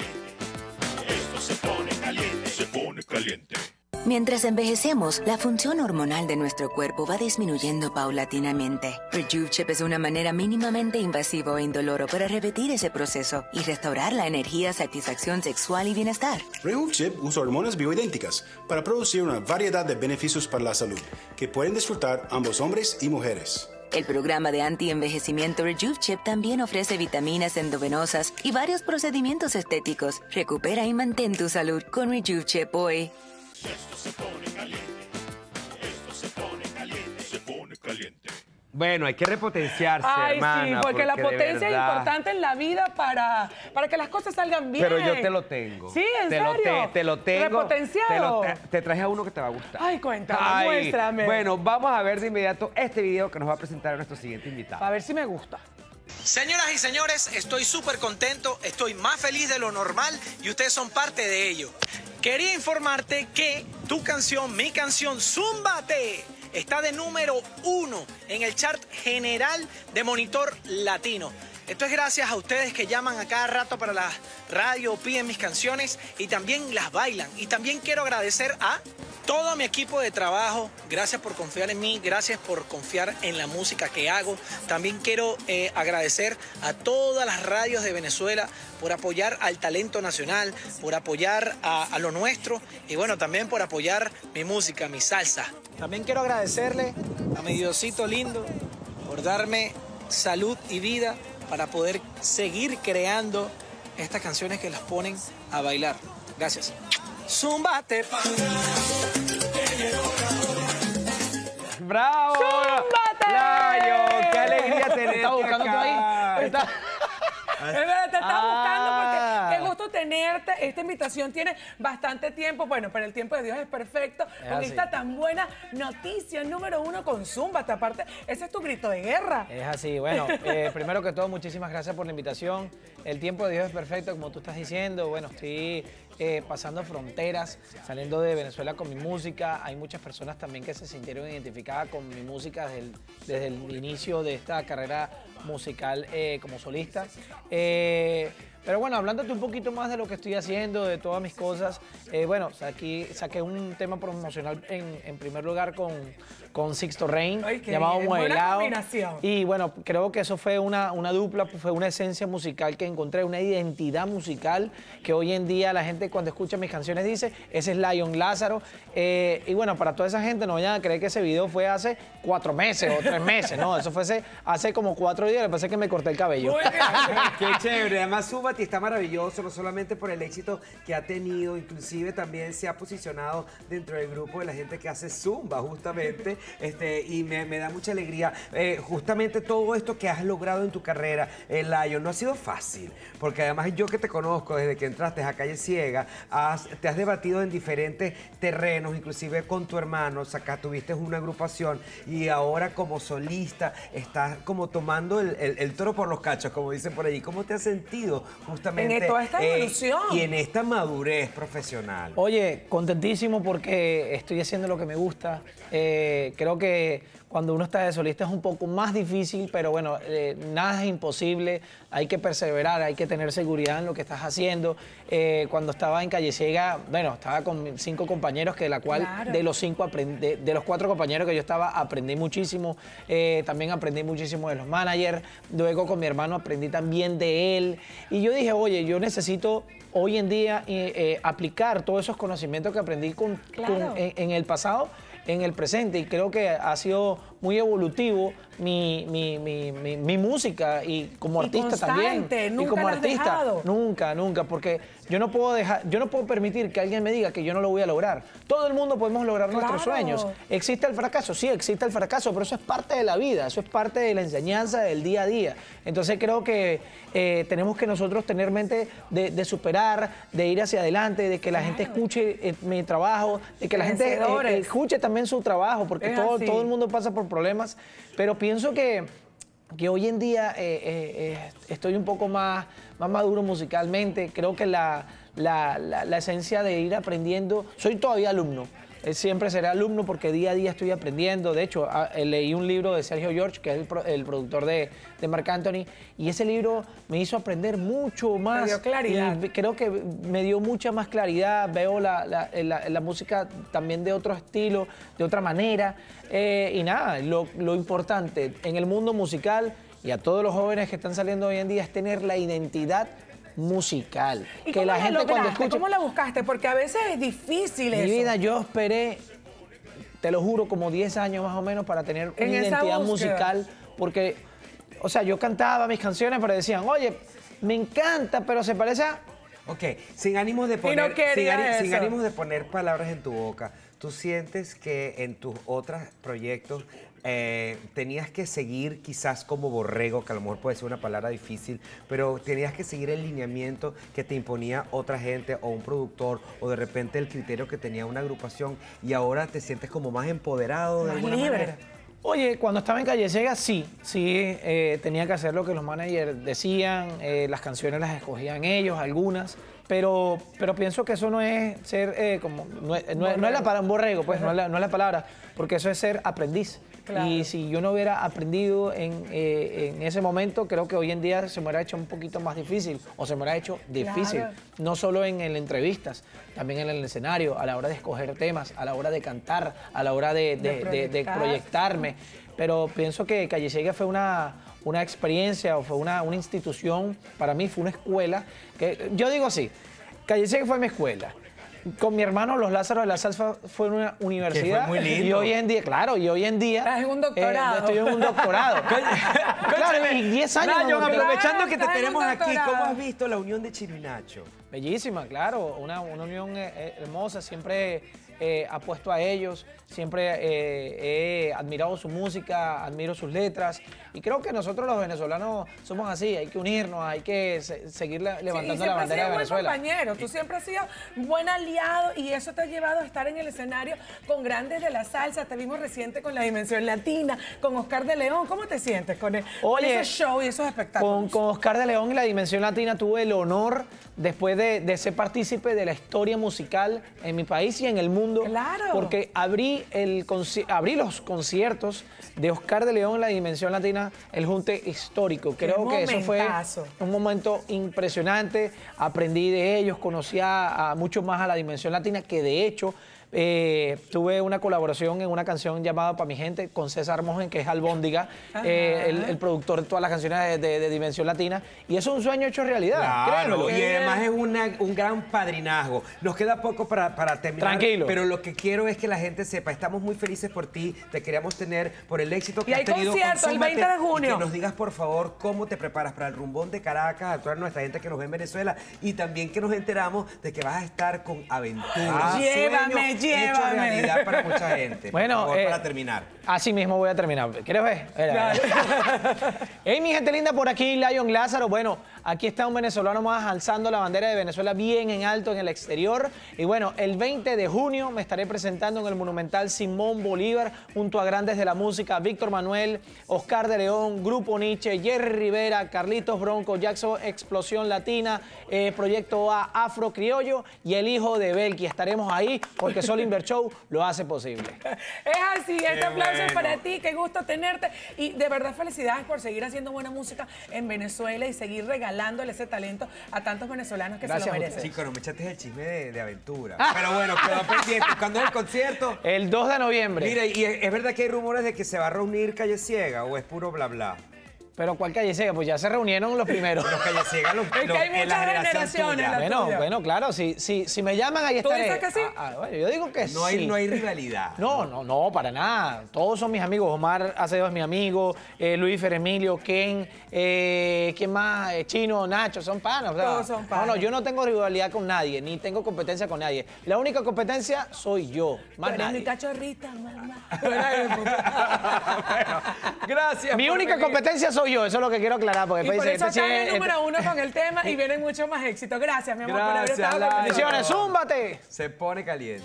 Esto se pone caliente. Se pone caliente. Mientras envejecemos, la función hormonal de nuestro cuerpo va disminuyendo paulatinamente. Rejuve es una manera mínimamente invasiva e indoloro para repetir ese proceso y restaurar la energía, satisfacción sexual y bienestar. Chip usa hormonas bioidénticas para producir una variedad de beneficios para la salud que pueden disfrutar ambos hombres y mujeres. El programa de anti-envejecimiento Chip también ofrece vitaminas endovenosas y varios procedimientos estéticos. Recupera y mantén tu salud con Chip hoy. Bueno, hay que repotenciarse, Ay, hermana. sí, porque, la potencia es importante en la vida para, para que las cosas salgan bien. Pero yo te lo tengo. Sí, ¿en te Lo serio? te, te lo tengo. Repotenciado. Te, lo tra- te traje a uno que te va a gustar. Ay, cuéntame, muéstrame. Bueno, vamos a ver de inmediato este video que nos va a presentar nuestro siguiente invitado. A ver si me gusta. Señoras y señores, estoy súper contento, estoy más feliz de lo normal y ustedes son parte de ello. Quería informarte que tu canción, mi canción, Zúmbate, está de número uno en el chart general de Monitor Latino. Esto es gracias a ustedes que llaman a cada rato para la radio, piden mis canciones y también las bailan. Y también quiero agradecer a todo mi equipo de trabajo, gracias por confiar en mí, gracias por confiar en la música que hago. También quiero eh, agradecer a todas las radios de Venezuela por apoyar al talento nacional, por apoyar a, a lo nuestro y bueno, también por apoyar mi música, mi salsa. También quiero agradecerle a mi Diosito lindo por darme salud y vida para poder seguir creando estas canciones que las ponen a bailar. Gracias. Zumbate. ¡Bravo! ¡Zúmbate! Layo, qué alegría tenerte ¿Estás buscando tú ahí? Está- Es verdad, te estaba Ah. buscando porque qué gusto tenerte. Esta invitación tiene bastante tiempo. Bueno, pero el tiempo de Dios es perfecto. con así. esta tan buena noticia número uno con Zumba. Aparte, ese es tu grito de guerra. Es así, bueno, eh, primero que todo, muchísimas gracias por la invitación. El tiempo de Dios es perfecto, como tú estás diciendo. Bueno, estoy eh, pasando fronteras, saliendo de Venezuela con mi música. Hay muchas personas también que se sintieron identificadas con mi música desde el, inicio de esta carrera musical eh, como solista. Eh, pero bueno, hablándote un poquito más de lo que estoy haciendo, de todas mis cosas, eh, bueno, aquí saqué un tema promocional en, en primer lugar con, con Sixto Rain, Ay, llamado bien, combinación. Y bueno, creo que eso fue una, una dupla, fue una esencia musical que encontré, una identidad musical que hoy en día la gente cuando escucha mis canciones dice, ese es Lion Lázaro. Eh, y bueno, para toda esa gente no vayan a creer que ese video fue hace cuatro meses o tres meses, no, eso fue hace, hace como cuatro días, pasa es que me corté el cabello. Muy bien. Qué chévere. Además, Zúmbate está maravilloso, no solamente por el éxito que ha tenido, inclusive también se ha posicionado dentro del grupo de la gente que hace Zumba, justamente. Este, y me, me da mucha alegría. Eh, justamente todo esto que has logrado en tu carrera, el Lion, no ha sido fácil. Porque además yo que te conozco desde que entraste a Calle Ciega, has- te has debatido en diferentes terrenos, inclusive con tu hermano, acá tuviste una agrupación y ahora como solista estás como tomando el, el- el toro por los cachos, como dicen por allí. ¿Cómo te has sentido justamente En toda esta eh, evolución. y en esta madurez profesional? Oye, contentísimo porque estoy haciendo lo que me gusta. Eh, creo que cuando uno está de solista es un poco más difícil, pero bueno, eh, nada es imposible. Hay que perseverar, hay que tener seguridad en lo que estás haciendo. Eh, cuando estaba en Calle Ciega, bueno, estaba con cinco compañeros, que de la cual Claro. de los cinco aprendí, de, los cuatro compañeros que yo estaba, aprendí muchísimo. Eh, también aprendí muchísimo de los managers. Luego con mi hermano aprendí también de él. Y yo dije, oye, yo necesito hoy en día aplicar todos esos conocimientos que aprendí con, Claro. con- en, en el pasado en el presente y creo que ha sido muy evolutivo mi, mi- mi- mi- mi música y como Y artista también y nunca como la has artista. dejado. nunca nunca porque yo no puedo dejar yo no puedo permitir que alguien me diga que yo no lo voy a lograr. Todo el mundo podemos lograr nuestros sueños. Existe el fracaso sí existe el fracaso pero eso es parte de la vida eso es parte de la enseñanza del día a día. Entonces creo que eh, tenemos que nosotros tener mente de, de superar de ir hacia adelante de que la gente escuche eh, mi trabajo de que la gente eh, eh, escuche también su trabajo porque Es todo, así. todo el mundo pasa por problemas pero pienso que que hoy en día eh, eh, eh, estoy un poco más, más maduro musicalmente. Creo que la, la- la- esencia de ir aprendiendo, soy todavía alumno, siempre seré alumno porque día a día estoy aprendiendo. De hecho, a- eh, leí un libro de Sergio George, que es el, pro- el productor de, de Marc Anthony, y ese libro me hizo aprender mucho más. dio claridad. Y creo que me dio mucha más claridad. Veo la, la- la- la música también de otro estilo, de otra manera. Eh, y nada, lo, lo importante en el mundo musical y a todos los jóvenes que están saliendo hoy en día es tener la identidad musical. ¿Y que cómo la gente cuando escucha... ¿Cómo la buscaste? Porque a veces es difícil Mi eso. vida, yo esperé, te lo juro, como 10 años más o menos para tener En una identidad búsqueda. musical, porque, o sea, yo cantaba mis canciones, pero decían, oye, me encanta, pero se parece a... Ok, sin ánimos de poner, sin, sin de poner palabras en tu boca, ¿tú sientes que en tus otros proyectos eh, tenías que seguir quizás como borrego, que a lo mejor puede ser una palabra difícil, pero tenías que seguir el lineamiento que te imponía otra gente o un productor o de repente el criterio que tenía una agrupación y ahora te sientes como más empoderado de Más alguna libre. manera? Oye, cuando estaba en Calle Ciega, sí, sí, eh, tenía que hacer lo que los managers decían, eh, las canciones las escogían ellos, algunas, pero, pero pienso que eso no es ser eh, como, no es, no es- no es la palabra, un borrego, pues, no es, la, no es la palabra, porque eso es ser aprendiz. Claro. Y si yo no hubiera aprendido en, eh, en ese momento, creo que hoy en día se me hubiera hecho un poquito más difícil, o se me hubiera hecho difícil, Claro. no solo en, en entrevistas, también en el escenario, a la hora de escoger temas, a la hora de cantar, a la hora de, de- de- de proyectar. proyectarme. Pero pienso que Calle Ciega fue una, una experiencia o fue una, una institución, para mí fue una escuela, que yo digo así, Calle Ciega fue mi escuela. Con mi hermano Los Lázaros de la Salsa fue una universidad. muy lindo. Y hoy en día, claro, y hoy en día... Estás en un doctorado. eh, estoy en un doctorado. claro, y 10 años. Aprovechando que te en tenemos aquí, ¿cómo doctorado. has visto la unión de Chino y Nacho? Bellísima, claro, una, una unión eh, eh, hermosa, siempre eh, apuesto a ellos, siempre eh, he admirado su música, admiro sus letras y creo que nosotros los venezolanos somos así, hay que unirnos, hay que se- seguir Sí, y levantando siempre la bandera de buen Venezuela. compañero, tú siempre has sido buen aliado y eso te ha llevado a estar en el escenario con grandes de la salsa. Te vimos reciente con la Dimensión Latina, con Oscar de León. ¿Cómo te sientes con, el- con Oye, ese show y esos espectáculos? Con, con Oscar de León y la Dimensión Latina tuve el honor, después de, de ser partícipe de la historia musical en mi país y en el mundo, Claro. porque abrí, el, abrí los conciertos de Oscar de León y la Dimensión Latina, el junte histórico. Creo que eso fue un momento impresionante. Aprendí de ellos, conocí a, a mucho más a la Dimensión Latina, que de hecho eh, tuve una colaboración en una canción llamada Pa' mi gente con César Mojen, que es Albóndiga, eh, el, el productor de todas las canciones de, de- de Dimensión Latina. Y eso es un sueño hecho realidad. Claro, y además es una- un gran padrinazgo. Nos queda poco para, para terminar. Tranquilo. Pero lo que quiero es que la gente sepa, estamos muy felices por ti, te queríamos tener por el éxito que Y has hay tenido. concierto el Súmate, 20 de y junio. que nos digas, por favor, cómo te preparas para el rumbón de Caracas, a toda nuestra gente que nos ve en Venezuela. Y también que nos enteramos de que vas a estar con Aventura. Llévame, Sueño hecho realidad para mucha gente. Por Bueno, favor, eh, para terminar. Así mismo voy a terminar. ¿Quieres ver? Mira. hey, mi gente linda, por aquí Lion Lázaro. Bueno, aquí está un venezolano más alzando la bandera de Venezuela bien en alto en el exterior. Y bueno, el 20 de junio me estaré presentando en el Monumental Simón Bolívar junto a grandes de la música, Víctor Manuel, Oscar de León, Grupo Nietzsche, Jerry Rivera, Carlitos Bronco, Jackson Explosión Latina, eh, Proyecto A, Afro Criollo y el hijo de Belki. Estaremos ahí porque Sol Inver Show lo hace posible. Es así, este aplauso es para ti, qué gusto tenerte. Y de verdad felicidades por seguir haciendo buena música en Venezuela y seguir regalándole ese talento a tantos venezolanos que Gracias se lo merecen. Chicos, no me echaste el chisme de, de aventura. Pero bueno, quedó pendiente. ¿Cuándo es el concierto? El 2 de noviembre. Mira, ¿y es verdad que hay rumores de que se va a reunir Calle Ciega o es puro bla bla? Pero ¿cuál calle ciega? Pues ya se reunieron los primeros. Los Calle Ciega, los, que los- hay en la muchas generaciones, bueno, bueno, claro, si, si, si me llaman ahí ¿Tú estaré. dices que sí? Ah, ah, bueno, yo digo que No hay, sí. no hay rivalidad. No, no, no, para nada. Todos son mis amigos. Omar Acevedo es mi amigo, eh, Luis Feremilio, Ken, eh, ¿quién más? Eh, Chino, Nacho, son panas. o sea, Todos son No, panas. no, yo no tengo rivalidad con nadie, ni tengo competencia con nadie. La única competencia soy yo, Tú más eres mi nadie. cachorrita, mamá. Gracias. Mi única venir. competencia soy yo, eso es lo que quiero aclarar. Porque Y por eso este están en sí el es- número uno con el tema y vienen mucho más éxito. Gracias, mi amor, por haber Gracias, estado con nosotros. Zúmbate. Se pone caliente.